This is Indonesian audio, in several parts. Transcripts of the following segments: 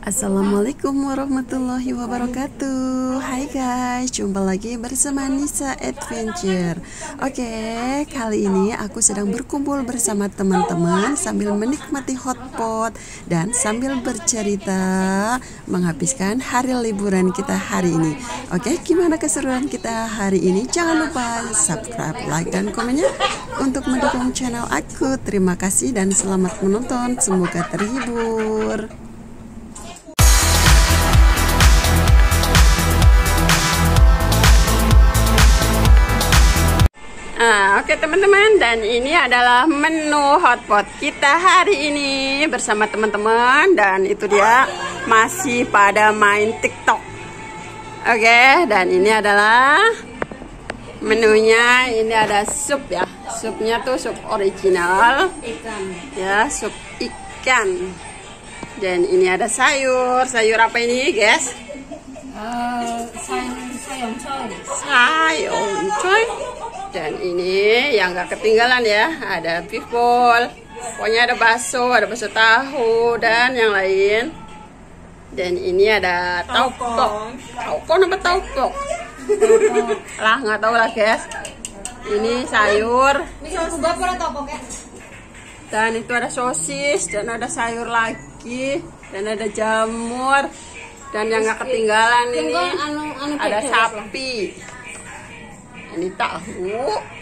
Assalamualaikum warahmatullahi wabarakatuh. Hai guys, jumpa lagi bersama Nisa Adventure. Oke, kali ini aku sedang berkumpul bersama teman-teman Sambil menikmati hotpot Dan sambil bercerita Menghabiskan hari liburan kita hari ini. Oke, gimana keseruan kita hari ini? Jangan lupa subscribe, like, dan komennya Untuk mendukung channel aku. Terima kasih dan selamat menonton. Semoga terhibur Nah, oke teman-teman dan ini adalah menu hotpot kita hari ini bersama teman-teman dan itu dia masih pada main TikTok. Oke, dan ini adalah menunya ini ada sup ya. Supnya tuh sup original. Ikan. Ya, sup ikan. Dan ini ada sayur. Sayur apa ini, guys? Uh, sayang sayang coy. sayur coy dan ini yang gak ketinggalan ya ada beef ball pokoknya ada bakso ada bakso tahu dan yang lain. Dan ini ada taupok taupok nama taupok lah nggak tahu lah guys. Ini sayur. Ya. dan itu ada sosis dan ada sayur lagi dan ada jamur. Dan yang gak ketinggalan ini anu anu ada sapi ini tahu.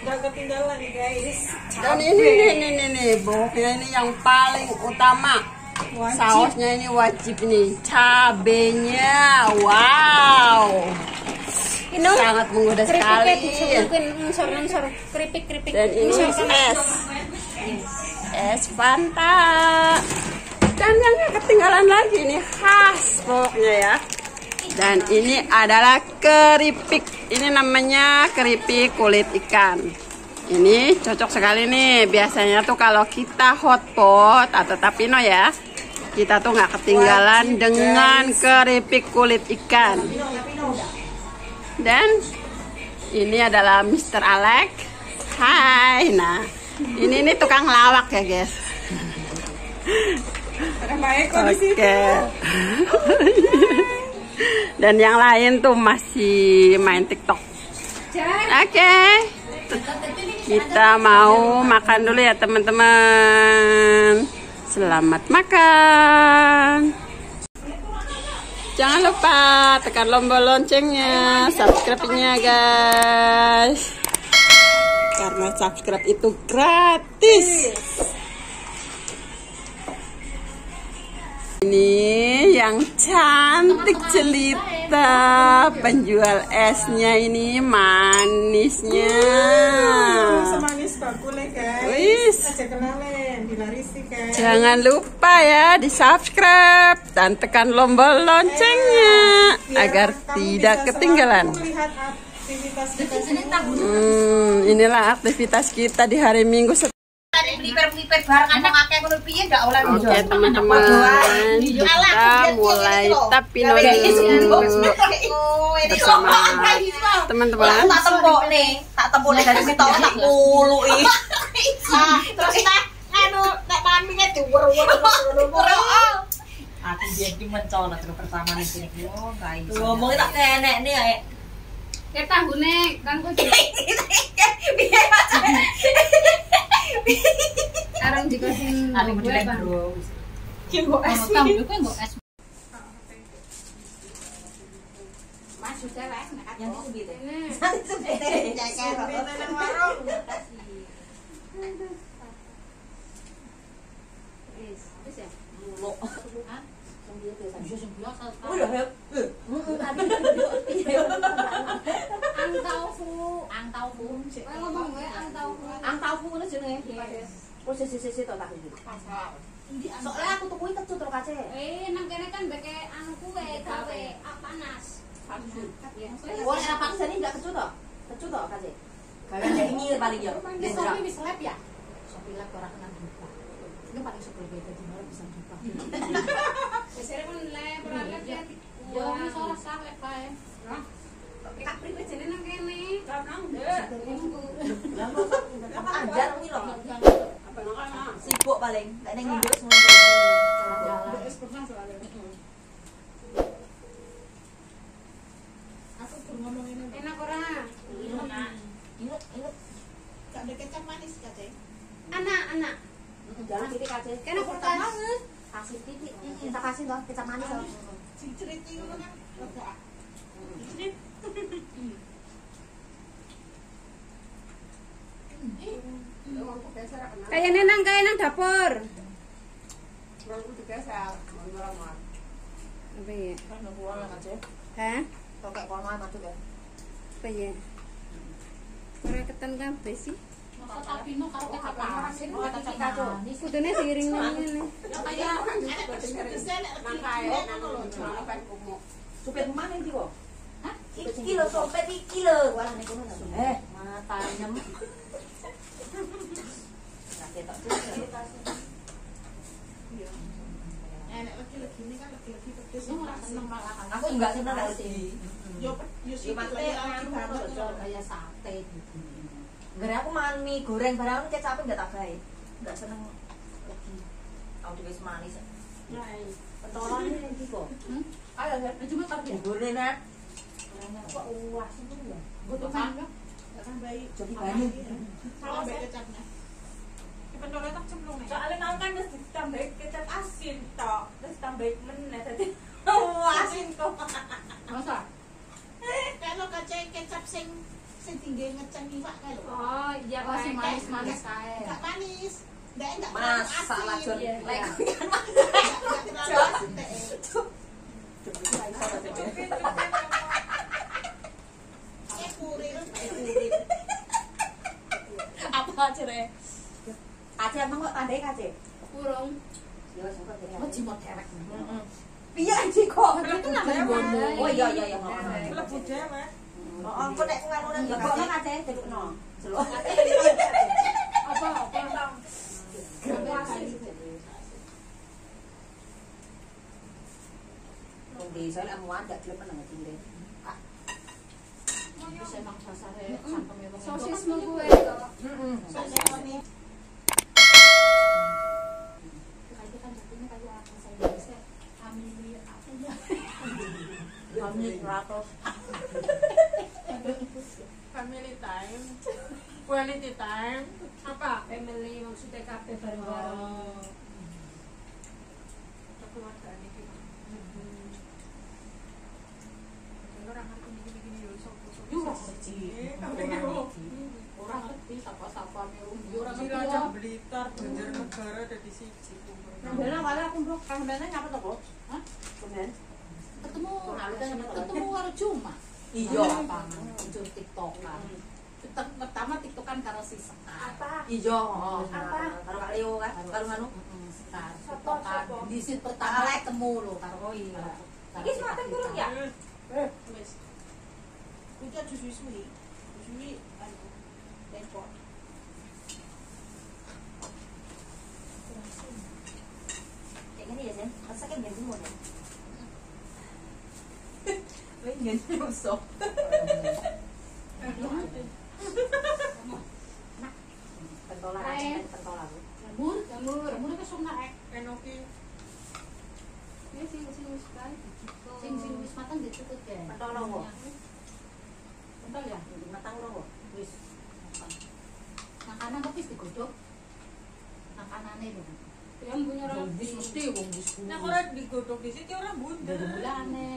Gak ketinggalan guys. dan ini nih nih nih nih ini. Yang paling utama. Sausnya ini wajib nih. Cabenya. Wow. Ini sangat menggoda sekali. unsur keripik keripik. dan ini es. es Fanta. Dan yang ketinggalan lagi ini khas pokoknya ya dan ini adalah keripik. Ini namanya keripik kulit ikan. Ini cocok sekali nih. Biasanya tuh kalau kita hotpot atau tapino ya kita tuh nggak ketinggalan dengan keripik kulit ikan. Dan ini adalah Mr. Alek. Hai. Nah ini nih tukang lawak ya guys. Oke. Dan yang lain tuh masih main TikTok. Oke. Kita mau makan dulu ya teman-teman. Selamat makan. Jangan lupa tekan tombol loncengnya, subscribe-nya guys. Karena subscribe itu gratis. Ini yang cantik jelita penjual esnya ini manisnya. Semanis guys. Jangan lupa ya di subscribe dan tekan tombol loncengnya agar tidak ketinggalan. Lihat aktivitas kita Hmm, inilah aktivitas kita di hari Minggu. Oke akeh ngono piye ndak oleh teman-teman, kita mulai bersama. Teman-teman. tak tembok nih, tak tembok nih dari situ tak pulu iki. Ah, terus tak anu pamine diwer-wer. aku dia di mencolot terus pertama nih sini oh nggak iso. Ngomong tak kenek nih ae. Ya tahune kan macane? arang dikasih ada gue model bang. bro Ki mbok es. Tahu nggak es. Masuk cewek, Yang itu gitu. Ini. Nang warung. Habis ya? Muluk. Hah? Bisa sing biasa. Udah ya. Ang taufu, ang taufu. Kowe ngomong gue ang taufu. Ang taufu ngono jenenge. Oh sisi-sisi to tak iki. Soalnya aku tuku itu terus kace. Eh, nang kene kan beke anu kue gawe panas. Wong era paksa ini ndak kecut to? Kecut to kace. Kalian dari nyir paling yo. Wis kopi wis lep ya? Sopi lep ora kena buka. Ini paling sepuluh beda di malam bisa buka. Biasanya kan lep ora lep ya. Yo wis ora sah lep kae. Kak priwe jene nang kene? Nang ndek. Apa ajar kuwi lho. Apa namanya? Sibuk paling. Nek ning Indo semua. Wis pernah soalnya. Aku pun ngomong ini. Enak ora? Ingat, ingat. Gak ada kecap manis. Anak, anak. Jangan titik. Kena. Kasih titik. Kita kasih toh kecap manis toh. Kan. Kayak nenang kayak nang dapur. Apa ya? Kan. Hah? Ya. Apa ya? Ora ketan kabeh sih. Oh, nang. Ya Supir kok? Hah? Iki lho sopet iki lho. Wala nek kono lho. Eh, mata nyem. Nah, ketok juga. Enak lagi-lagi ini kan lagi-lagi pedes. Aku enggak seneng sih. Yo yo sih lagi lagi banget. kayak sate gitu. Gara aku makan mie goreng barang aku kecapnya enggak tak baik. Enggak seneng lagi. Aku juga manis. Pentolan ini iki kok. Ayo. Nah, cuma tapi Digoreng nak. Kok uas itu ya? Jadi banyak. Sama baik kecapnya. Pentolnya tak cemplung. Soalnya mau kan terus kecap asin tok, terus tambahin meneh tadi. asin kok. Masa? Kalau kacang kecap sing sing tinggi ngeceng iwak lho. Oh, iya Oh, masih kayak- manis-manis kae. Enggak manis. Enggak enggak asin. lah Jon. Lek iya. Enggak terlalu asin teh. Kayak kurir, kayak kurir. apa cere? Kace Ya. Oh, cimot. Piye anjing kok? Itu namanya. Oh iya iya iya. Lebu dewe. Oh, engko nek ngono kok nang kace delokno. Delok. Apa amuan gak gelem nang emang wong. Sosis mau gue. Heeh Kayak kan jadinya kayak bahasa Inggrisnya. Family apa ya? 100. family time. Quality time. Apa? Family maksudnya kafe bareng-bareng. Oh. Kekeluargaan iki. Ora ngerti gini-gini yo sopo-sopo. Yo ora ngerti. Eh, kabeh yo. Ora ngerti sapa-sapa yo ora ngerti. Cilacap Blitar, Banjarnegara dadi siji kumur. Bener wala aku nyapa to kok? Hah? Kemen. Sama ketemu karo Juma. Iya. Lapangan, muncul TikTok kan. Kita- Pertama TikTokan karo si Sekar. Iya, heeh. Apa? Karo Kak Leo kan, karo anu. Heeh, Sekar. TikTokan. Di sit pertama ketemu lo karo Oh iya. si semakin turun ya? Wes. Kuwi aja suwi-suwi. Suwi anu tempor. Kayak gini ya, Sen. Rasanya kayak gini mau deh. Pengen nyusok. Pentolan. Jamur, jamur, Ini sing sing wis matang ya. Ya. Matang kok. Wis. Makanan tapi wis digodhog. Makanane. Yang punya Wong wis mesti wong wis. Nek ora digodhog di situ ora bundel. Dari bulane.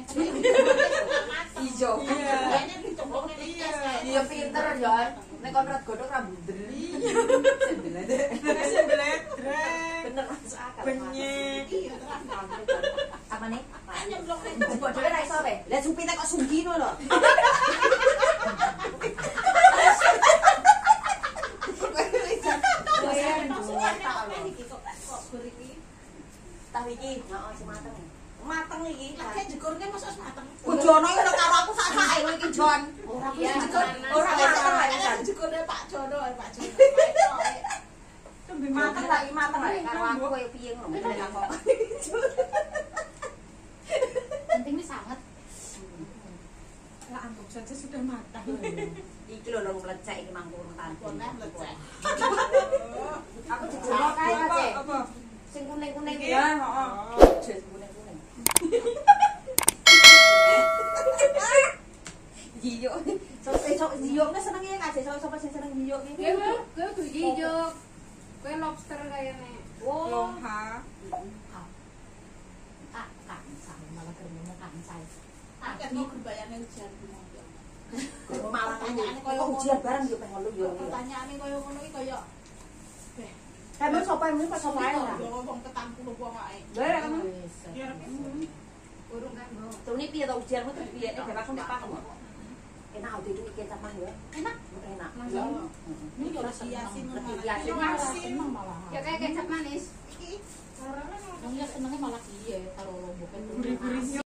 Ijo. Iya. Kayaknya Iya. Iya pinter ya. Nek kontrak godhog ra bunder. Sendel aja. Nasi bledrek. Bener masuk akal. Benyek. Iya, Apa nih? Nyemplung nek Jebok dhewe ra iso ae. Lah supine kok sugino lho. Tahu iki, heeh sing mateng. Mateng iki. Lagi jegur kan masuk mateng. Bojono iki ora karo aku sak lho iki Jon. Ora jegur. panas. Ora mateng ae kan. Jegurnya Pak Jono, Pak Jono. Mateng lah iki mateng ae karo aku koyo piye ngono. Bener kok. Penting wis sangat. Lah anggap saja sudah matang. Iki lho lho mlecek iki. Pokoknya melecek. Aku dijono kae aja. Apa? sing kuning kuning ya oh kuning kuning jiyo so sesok jiyo nggak seneng ya nggak sesok sama sih seneng jiyo gitu gue gue tuh jiyo gue lobster kayaknya wow ha Kok malah tanyaane koyo ngono. Kok ujian bareng yo pengen lu yo. Pertanyaane koyo ngono iki koyo Kamu sapa yang pas sapa ae lah. wong petang puluh wong ae. Gak kamu. Ya Urung kan. Tuh ini piye to ujianmu tuh piye? Eh, aku nek paham. Enak udah itu kecap mah ya. Enak. Enak. Ini yo hiasin Lebih malah. Ya kayak kecap manis. Iki Yang ya senengnya malah iya kalau lombok itu.